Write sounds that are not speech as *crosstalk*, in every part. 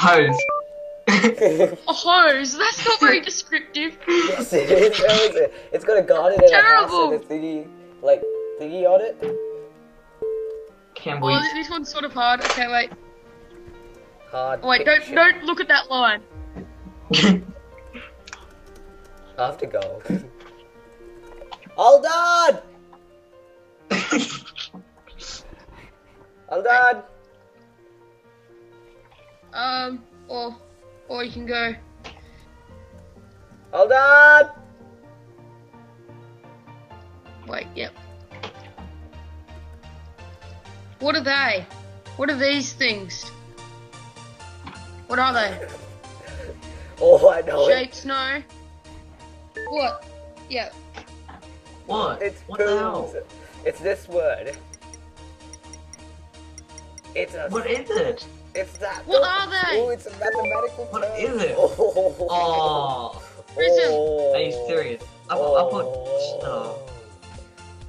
hose. *laughs* A hose. That's not very descriptive. yes, it is. That was it. It's got a garden and a house Terrible. and a thingy, like thingy on it. Can we? Oh, this one's sort of hard. Okay, wait. Hard. Oh, wait, don't don't look at that line. *laughs* I have to go. Hold on. Hold on. Um, or or you can go. Hold on. Wait, yep. What are they? What are these things? What are they? *laughs* Oh, I know it. Shapes? No. What? Yep. what? It's what the hell? booms. It's this word. It's a. What is it? It's that. What are they? Oh, it's a mathematical What term. is it? Oh. *laughs* Oh, Prism. Oh. are you serious? I, put- I put. Oh.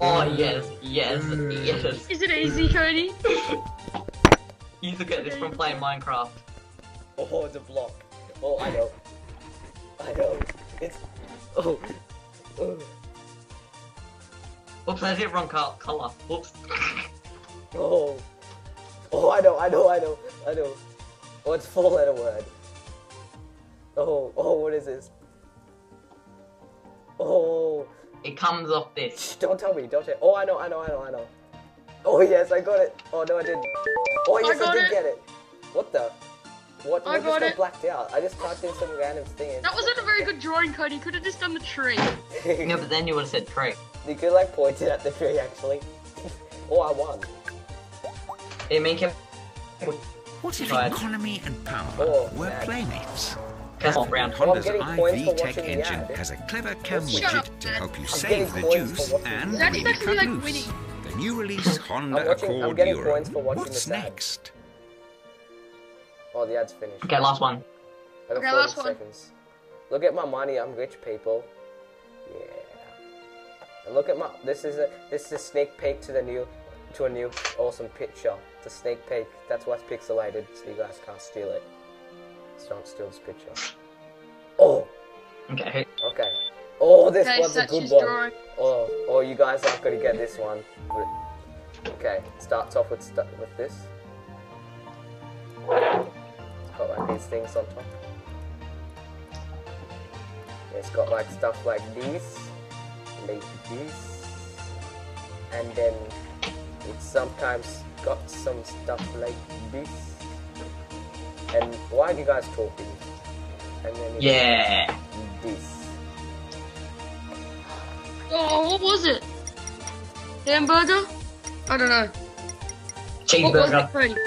oh yes, yes, Mm. yes. Is it easy, Cody? *laughs* You used to this from playing Minecraft. Oh, it's a block. Oh, I know. I know. It's. Oh. Oh. Oops, I did wrong color. Oops. Oh. *laughs* Oh, I know, I know, I know, I know. Oh, it's four letter word. Oh, oh, what is this? Oh. It comes off this. Shh, don't tell me, don't tell Oh, I know, I know, I know, I know. Oh, yes, I got it. Oh, no, I didn't. Oh, yes, I, got did it. get it. What the? What? I what just got got it. blacked out? I just typed in some random thing. That wasn't a very good drawing, Cody. You could have just done the tree. *laughs* Yeah, but then you would have said tree. you could like point it at the tree, actually. *laughs* oh, I won. It mean can What if Right. economy and power Oh, were man. playmates? Cast off round. Well, I'm Honda's getting i-VTEC engine ad. has a clever cam Shut widget up, to help you I'm save the juice for watching and the That's really actually cut like loose. winning. The new release hmm. Honda watching- Accord getting Euro. coins for watching What's next? Oh, the ad's finished. Okay, last one. I Okay, 40 last one. seconds. Look at my money, I'm rich, people. Yeah. And look at my. This is a this is a sneak peek to the new, to a new awesome picture. It's a sneak peek. That's why it's pixelated, so you guys can't steal it. So don't steal this picture. Oh, Okay. okay. Oh, this Okay, one's a good is one. drawing. Oh, oh, you guys aren't gonna get this one. Okay, starts off with stu- with this. It's Got like these things on top. It's got like stuff like this, like this, and then it's sometimes got some stuff like this. And why are you guys talking? And then it's Yeah. this. Oh, what was it? Hamburger? I don't know. What was Cheeseburger. it,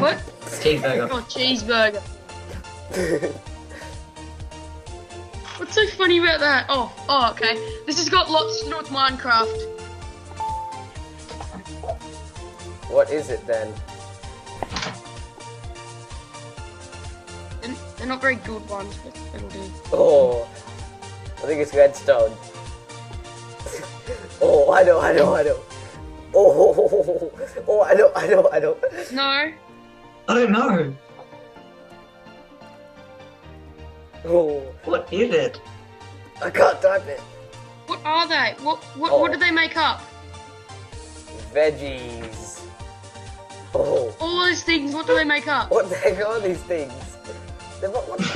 What? Cheeseburger. Oh, cheeseburger. What's so funny about that? Oh, oh, okay. This has got lots to do with Minecraft. What is it then? They're, they're not very good ones, but it'll do. Oh, I think it's redstone. *laughs* oh, I know, I know, I know. Oh, *laughs* oh, I know, I know, I know. No. I don't know. Oh, What is it? I can't type it. What are they? What what, Oh. what do they make up? Veggies. Oh, All those things, what do they make up? what the heck are these things? They're not, what *laughs*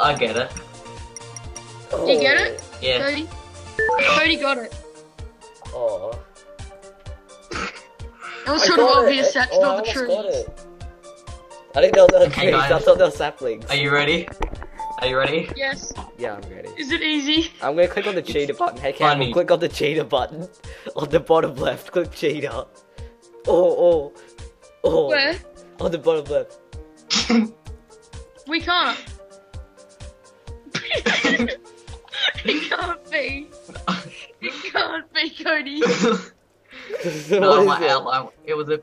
I get it. oh. Do you get it? Yeah. Cody? Cody got it. Oh, That was I sort of got it. obvious that's oh, I not the truth. I didn't know they were Okay, trees, I thought they were saplings. Are you ready? Are you ready? Yes. Yeah, I'm ready. Is it easy? I'm gonna click on the cheetah button. Hey, Campbell, Funny. click on the cheetah button. On the bottom left, click cheetah. Oh, oh, oh. Where? On the bottom left. *laughs* We can't. *laughs* it can't be. It can't be, Cody. *laughs* no, my it? outline. It was a.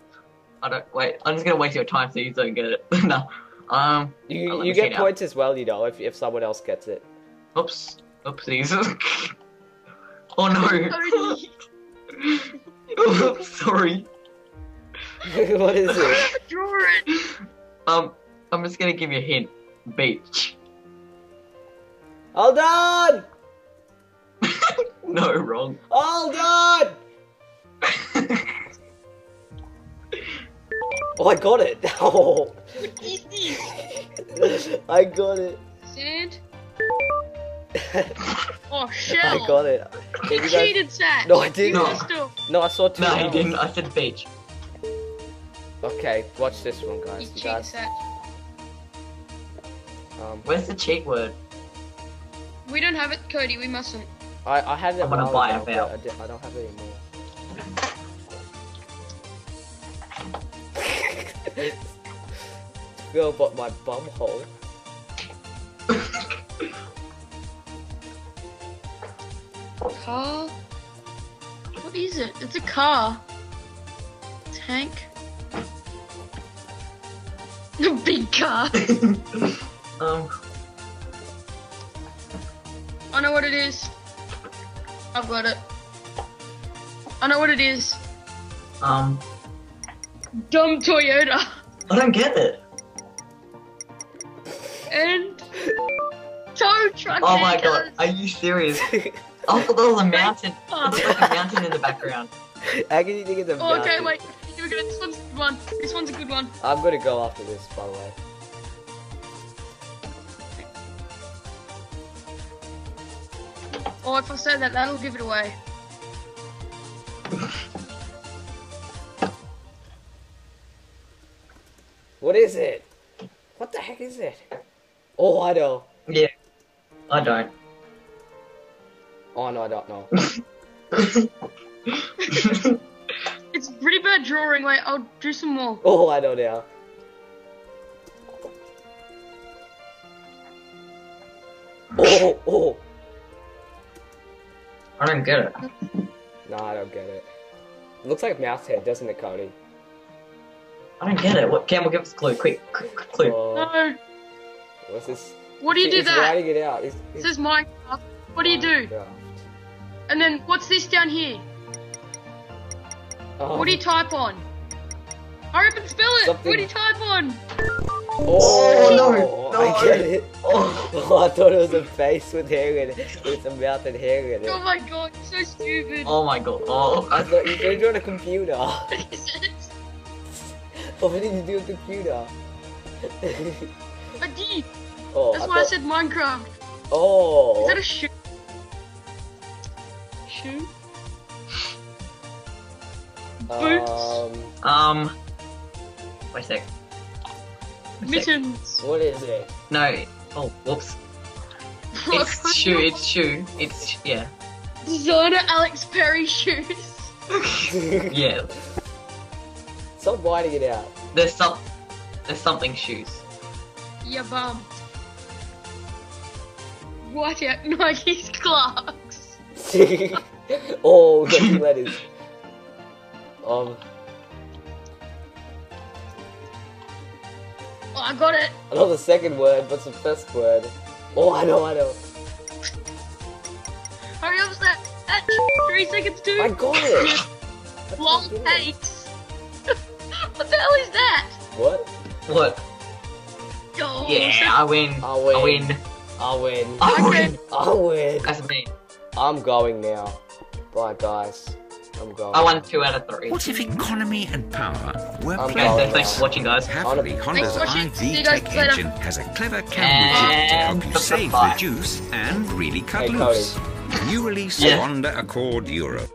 I don't wait. I'm just gonna waste your time so you don't get it. no. Um. You, you me see get now. points as well, you know, if, if someone else gets it. Oops. Oopsies. *laughs* oh no. Cody. oh, sorry. *laughs* *laughs* what is it? Draw it. Um, I'm just gonna give you a hint. Beach. Hold on! no, wrong. Hold on! Oh, I got it. Oh, What is this? I got it. Sand. *laughs* Oh, shell. I got it. You Can guys- cheated, Sat. No, I didn't. No. No, I saw two. no, he didn't. I said beach. Okay, watch this one, You guys. You cheated, guys. Sat. Um, Where's the cheat word? We don't have it, Cody. We mustn't. I, I had it. I'm gonna while buy ago, a but belt. I, I don't have it anymore. *laughs* *laughs* Feel but my bum hole. Car. What is it? It's a car. Tank. A big car. *laughs* um, I know what it is. I've got it. I know what it is. um, Dumb Toyota. I don't get it. And *laughs* tow truck. Oh my god, are you serious? *laughs* I thought there was a mountain. *laughs* There's like a mountain in the background. How can you think of the Oh, okay, wait. Here we go. This one's a good one. This one's a good one. I'm gonna go after this, by the way. Oh, if I say that, that'll give it away. What is it? What the heck is it? Oh, I know. Yeah, I don't. Oh no, I don't know. *laughs* It's pretty bad drawing. Wait, I'll do some more. Oh, I don't know now. Oh, oh. I don't get it. No, I don't get it. It looks like mouse head, doesn't it, Cody? I don't get it. What? Campbell, give us a clue. Quick, quick, quick clue. Oh, No. What's this? What do you do He's that? writing it out. He's, It he's says Minecraft. What do you do? Oh Minecraft. And then what's this down here? Oh. What do you type on? Hurry up and spell it. Something- What do you type on? Oh, Oh, no, I get it. Oh, Oh, I thought it was a face with hair in it, with a mouth and hair in it. Oh my god, so stupid. oh my god. Oh, I thought you could do it on a computer. What is *laughs* *laughs* what did you do on a computer? *laughs* I did. oh, That's I why I said Minecraft. Oh. Is that a shoe? Shoe? boots? Um, um. Wait a sec. Wait a sec. Mittens. what is it? No. Oh, whoops. *laughs* It's shoe. It's shoe. It's yeah. Designer Alex Perry shoes. *laughs* Yeah. Stop writing it out. There's some. There's something shoes. Ya bum. White out *laughs* Nike's Clarks. *laughs* oh, *laughs* the two letters. Um, Oh, I got it. I know the second word. What's the first word? Oh, I know, I know. Hurry up, that. that three seconds, dude. I got it. Long takes. what the hell is that? What? What? Yeah, I win. I win. I win. I'll win. I win. I'll win. That's me. I'm going now. Bye, guys. I'm going. I won two out of three. What if economy and power were I'm Okay, going thanks for watching, guys. Happily, Honda's for watching. See you IV guys Tech engine has a clever camera chip to help you save the juice and really cut Hey, loose. New release Yeah. Honda Accord Europe.